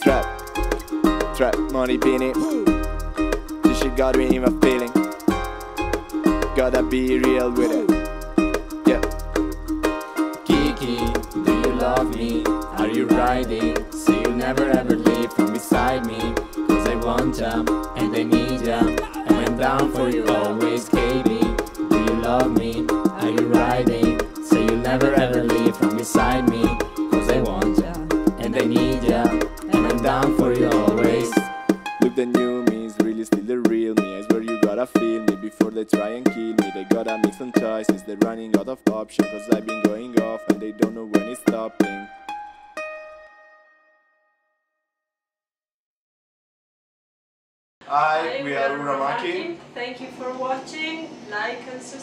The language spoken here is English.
Trap, trap, Money Benny. This shit got me in my feeling. Gotta be real with it. Yeah. Kiki, do you love me? Are you riding? So you'll never ever leave from beside me. Cause I want ya, and I need ya. And I'm down for you always, KB. Do you love me? Are you riding? So you'll never ever leave from beside me. Down for you always. Look, the new me is really still the real me. I swear you gotta feel me before they try and kill me. They gotta make some choices, they're running out of options. Cause I've been going off and they don't know when it's stopping. Hi, we are Uramaki. Thank you for watching. Like and subscribe.